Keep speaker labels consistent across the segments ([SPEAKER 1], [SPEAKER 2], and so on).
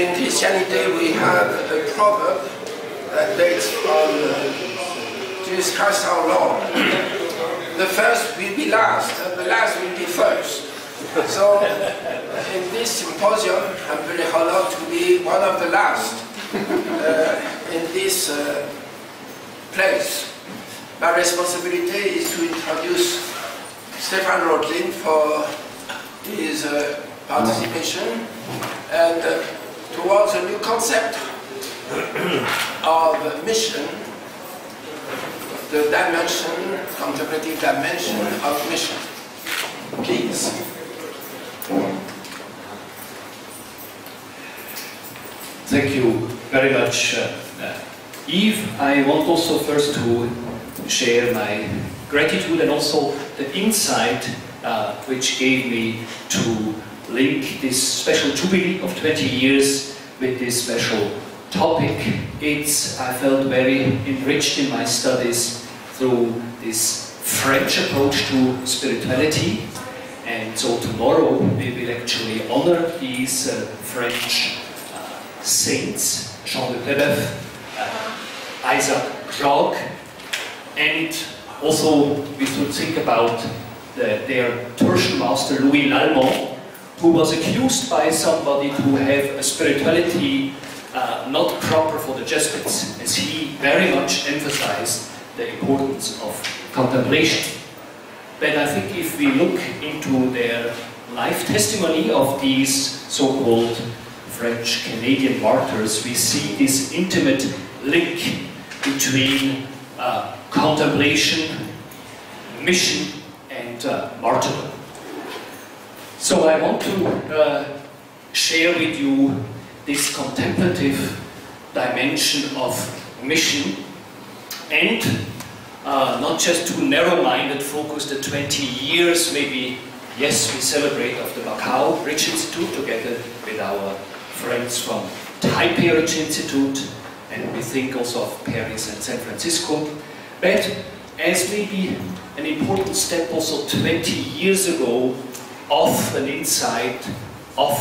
[SPEAKER 1] in Christianity we have a proverb that dates from Jesus Christ our Lord. The first will be last, and the last will be first. So, in this symposium, I'm very honored to be one of the last uh, in this uh, place. My responsibility is to introduce Stephan Rothlin for his uh, participation and uh, towards a new concept of mission, the dimension, contemplative dimension of mission. Please.
[SPEAKER 2] Thank you very much, uh, uh, I want also first to share my gratitude and also the insight uh, which gave me to link this special jubilee of 20 years with this special topic. It's, I felt very enriched in my studies through this French approach to spirituality. And so tomorrow we will actually honor these uh, French uh, saints, Jean de Brébeuf, uh, Isaac Jogues, and also we should think about the, their Tertian master Louis Lallemand, who was accused by somebody to have a spirituality uh, not proper for the Jesuits, as he very much emphasized the importance of contemplation. But I think if we look into their life testimony of these so-called French Canadian martyrs, we see this intimate link between uh, contemplation, mission, and uh, martyrdom. So I want to uh, share with you this contemplative dimension of mission and uh, not just too narrow-minded, focused at 20 years, maybe, yes, we celebrate of the Macau Ricci Institute together with our friends from Taipei Ricci Institute, and we think also of Paris and San Francisco, but as maybe an important step also 20 years ago of an insight of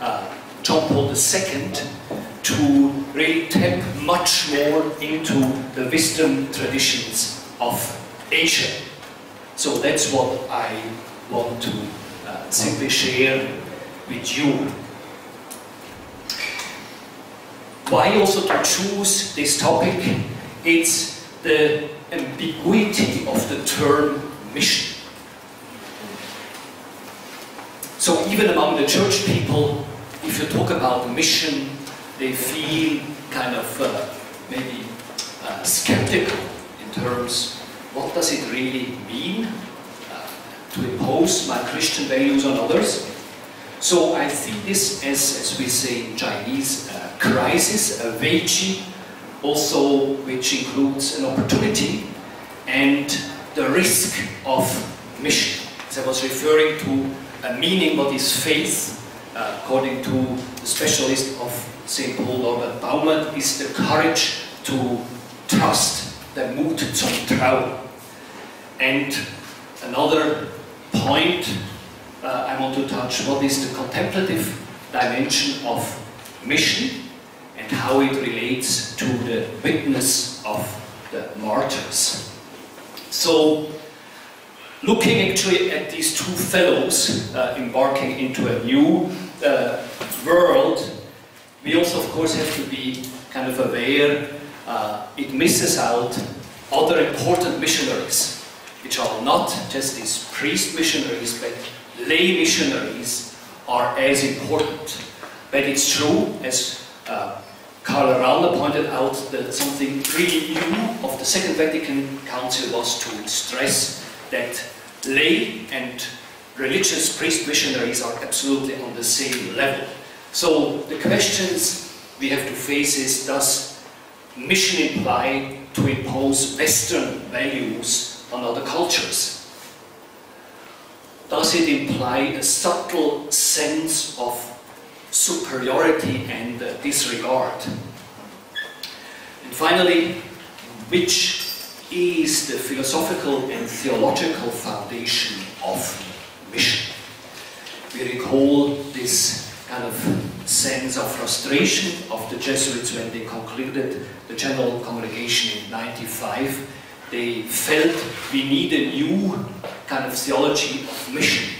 [SPEAKER 2] uh, John Paul II to really tap much more into the wisdom traditions of Asia. So that's what I want to uh, simply share with you. Why also to choose this topic? It's the ambiguity of the term mission. Even among the church people, if you talk about mission, they feel kind of uh, maybe uh, skeptical in terms, what does it really mean uh, to impose my Christian values on others? So I see this as, as we say in Chinese, a crisis, a weiji, also which includes an opportunity and the risk of mission. As I was referring to meaning what is faith, uh, according to the specialist of St. Paul Norbert Baumert, is the courage to trust, the Mut zum Trauen. And another point uh, I want to touch, what is the contemplative dimension of mission and how it relates to the witness of the martyrs. So, looking actually at these two fellows uh, embarking into a new uh, world, we also, of course, have to be kind of aware uh, it misses out other important missionaries, which are not just these priest missionaries, but lay missionaries are as important. But it's true, as uh, Karl Rahner pointed out, that something really new of the Second Vatican Council was to stress that lay and religious priest missionaries are absolutely on the same level. So the questions we have to face is, does mission imply to impose Western values on other cultures? Does it imply a subtle sense of superiority and uh, disregard? And finally, which is the philosophical and theological foundation of mission? We recall this kind of sense of frustration of the Jesuits when they concluded the General Congregation in 95. They felt we need a new kind of theology of mission.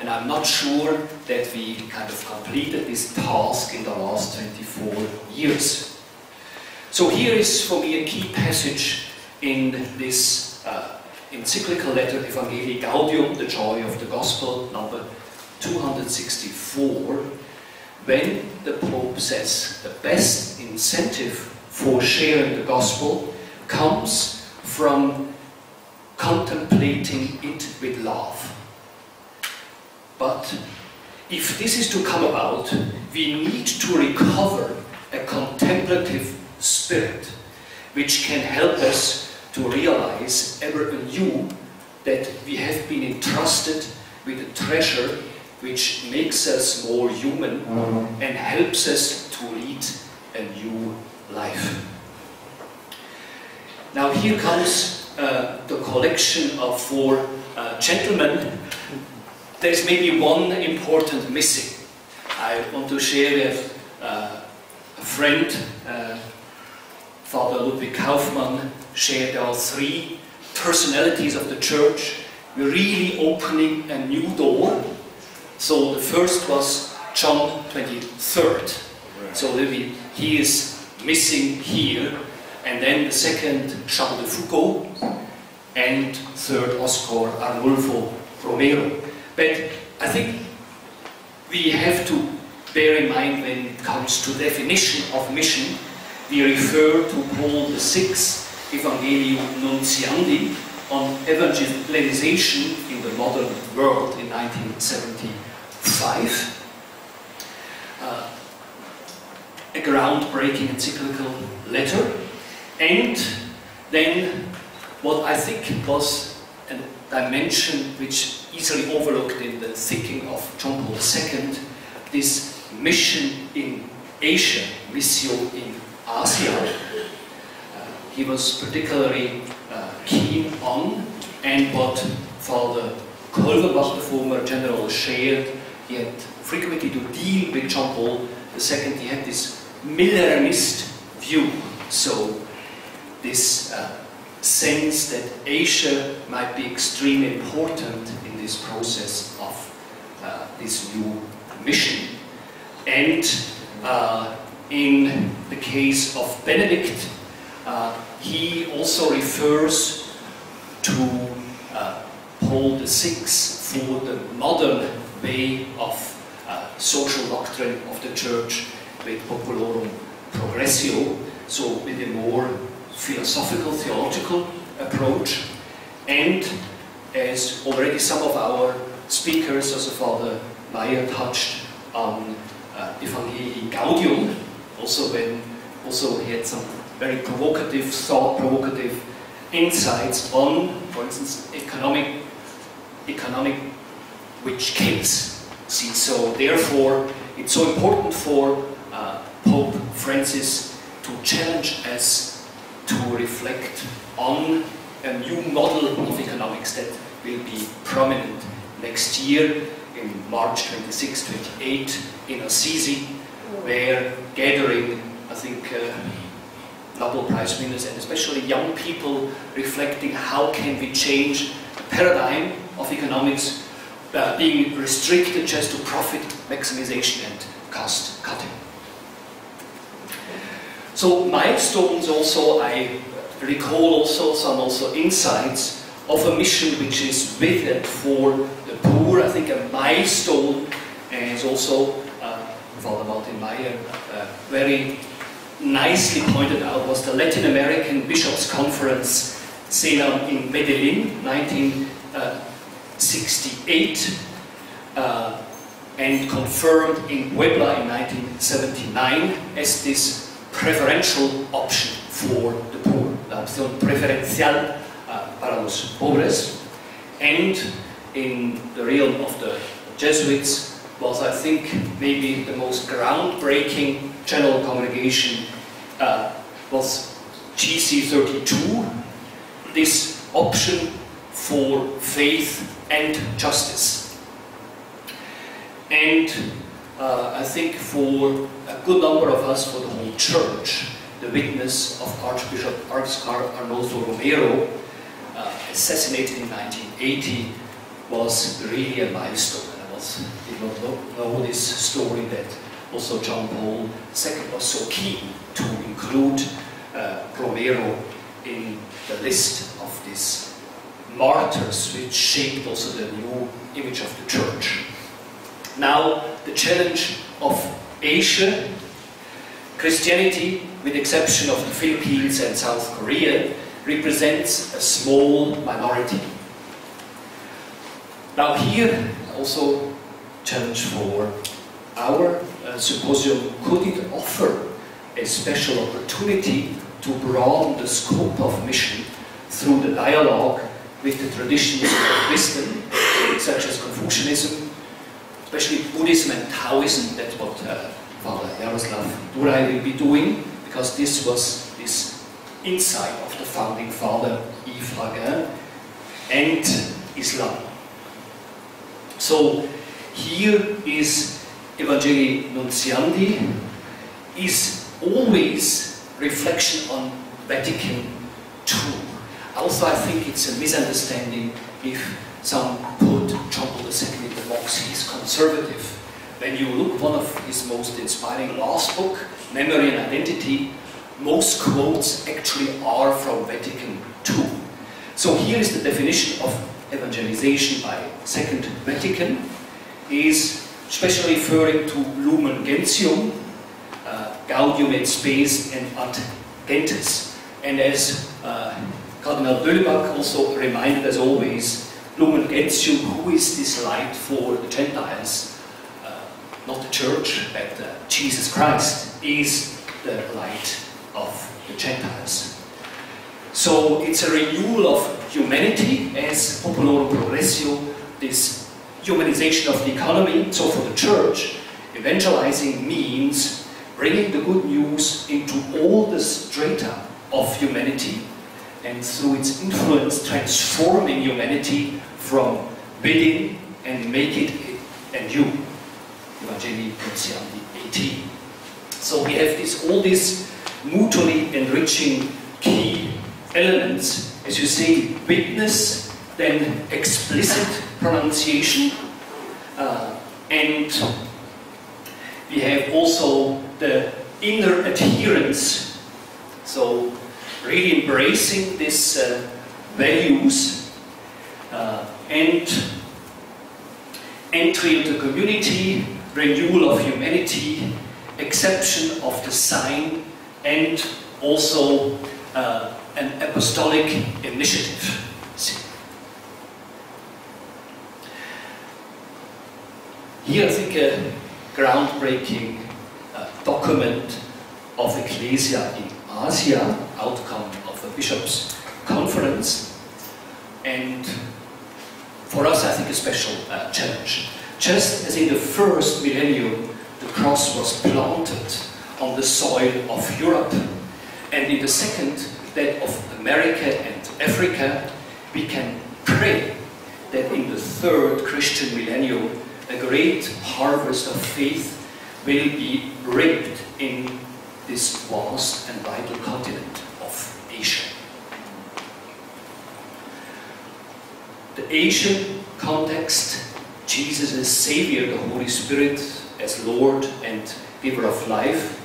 [SPEAKER 2] And I'm not sure that we kind of completed this task in the last 24 years. So here is for me a key passage in this uh, encyclical letter Evangelii Gaudium, the joy of the gospel, number 264, when the Pope says the best incentive for sharing the gospel comes from contemplating it with love. But if this is to come about, we need to recover a contemplative spirit which can help us to realize ever anew that we have been entrusted with a treasure which makes us more human and helps us to lead a new life. Now here comes uh, the collection of four uh, gentlemen. There's maybe one important missing. I want to share with uh, a friend, uh, Father Ludwig Kaufmann, shared our three personalities of the church. We're really opening a new door. So the first was John 23rd. So he is missing here and then the second Charles de Foucauld, and third Oscar Arnulfo Romero. But I think we have to bear in mind when it comes to definition of mission, we refer to Paul VI, Evangelii Nuntiandi, on evangelization in the modern world in 1975. Uh, a groundbreaking encyclical letter and then what I think was a dimension which easily overlooked in the thinking of John Paul II, this mission in Asia, Missio in Asia. He was particularly uh, keen on, and what Father Kolvenbach, the former general, shared, he had frequently to deal with John Paul II, he had this Millerist view. So this uh, sense that Asia might be extremely important in this process of uh, this new mission. And uh, in the case of Benedict, uh, he also refers to uh, Paul VI for the modern way of uh, social doctrine of the church with Populorum Progressio, so with a more philosophical, theological approach, and as already some of our speakers, as Father Meyer touched on uh, Evangelii Gaudium, also when also he had some very provocative, thought-provocative insights on, for instance, economic, economic which kills. See, so therefore, it's so important for uh, Pope Francis to challenge us to reflect on a new model of economics that will be prominent next year in March 26, 28 in Assisi, where gathering, I think, uh, Nobel Prize winners and especially young people reflecting how can we change the paradigm of economics uh, being restricted just to profit maximization and cost cutting. So milestones also, I recall also some also insights of a mission which is vivid for the poor. I think a milestone is also uh, Father Martin Meyer uh, very nicely pointed out was the Latin American Bishops' Conference CELAM in Medellin, 1968, uh, and confirmed in Puebla in 1979 as this preferential option for the poor, la opción preferencial uh, para los pobres. And in the realm of the Jesuits was, I think, maybe the most groundbreaking general congregation uh, was GC32, this option for faith and justice. And uh, I think for a good number of us, for the whole church, the witness of Archbishop Oscar Arnulfo Romero, uh, assassinated in 1980, was really a milestone. I was, did not know, know this story that also John Paul II was so keen to include uh, Romero in the list of these martyrs which shaped also the new image of the church. Now, the challenge of Asia, Christianity, with exception of the Philippines and South Korea, represents a small minority. Now here, also challenge for our uh, symposium, could it offer a special opportunity to broaden the scope of mission through the dialogue with the traditions of wisdom, such as Confucianism, especially Buddhism and Taoism, that's what uh, Father Jaroslav Duraj will be doing, because this was this insight of the founding father Yves Raguin and Islam. So here is Evangelii Nuntiandi, is always reflection on Vatican II. Also, I think it's a misunderstanding if some put John Paul II in the box, he's conservative. When you look one of his most inspiring last book, Memory and Identity, most quotes actually are from Vatican II. So here is the definition of evangelization by Second Vatican, is especially referring to Lumen Gentium, uh, Gaudium et Spes and Ad Gentes. And as uh, Cardinal Böllbach also reminded as always, Lumen Gentium, who is this light for the Gentiles? Uh, not the church, but uh, Jesus Christ is the light of the Gentiles. So it's a renewal of humanity as Populorum Progressio, this humanization of the economy. So for the church, evangelizing means bringing the good news into all the strata of humanity and through its influence transforming humanity from bidding and make it anew. Evangelii Nuntiandi 18. So we have this, all these mutually enriching key elements, as you say, witness, then explicit pronunciation, uh, and we have also the inner adherence, so really embracing these uh, values uh, and entry into community, renewal of humanity, exception of the sign, and also uh, an apostolic initiative. Here I think a groundbreaking uh, document of Ecclesia in Asia, outcome of the bishop's conference, and for us I think a special uh, challenge. Just as in the first millennium the cross was planted on the soil of Europe, and in the second that of America and Africa, we can pray that in the third Christian millennium a great harvest of faith will be reaped in this vast and vital continent of Asia. The Asian context, Jesus as Savior, the Holy Spirit as Lord and Giver of life,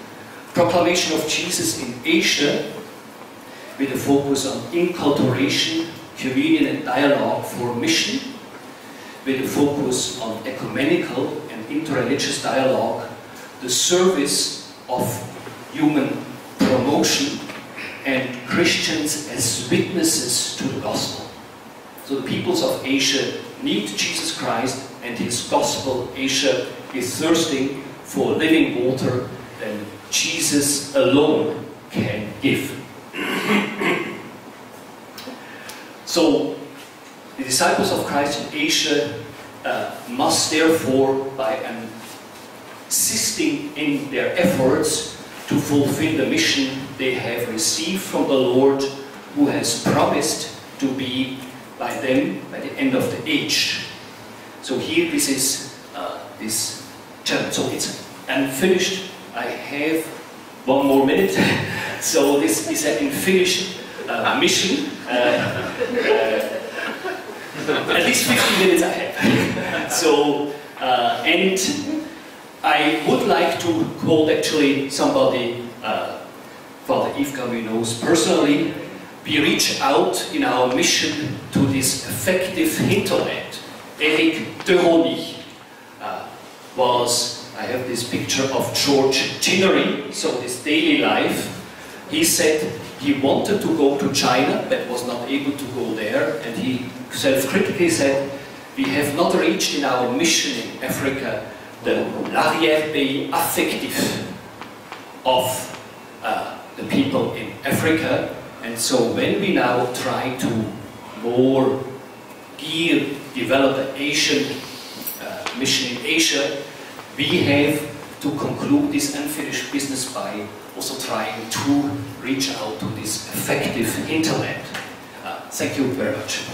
[SPEAKER 2] proclamation of Jesus in Asia with a focus on inculturation, communion and dialogue for mission, with a focus on ecumenical and interreligious dialogue, the service of human promotion, and Christians as witnesses to the gospel. So the peoples of Asia need Jesus Christ and his gospel. Asia is thirsting for living water that Jesus alone can give. so disciples of Christ in Asia uh, must therefore, by insisting in their efforts to fulfill the mission they have received from the Lord, who has promised to be by them by the end of the age. So here this is uh, this challenge. So it's unfinished. I have one more minute. so this is an unfinished uh, mission. At least 15 minutes I have. so, uh, and I would like to call actually somebody, uh, Father Yves knows personally. We reach out in our mission to this effective hinterland. Eric de Rosny uh, was, I have this picture of George Ginnery, so this daily life. He said he wanted to go to China, but was not able to go there, and he self-critically said, we have not reached in our mission in Africa the l'arrière-pays affectif of uh, the people in Africa. And so when we now try to more gear, develop an Asian uh, mission in Asia, we have to conclude this unfinished business by also trying to reach out to this effective internet. Uh, thank you very much.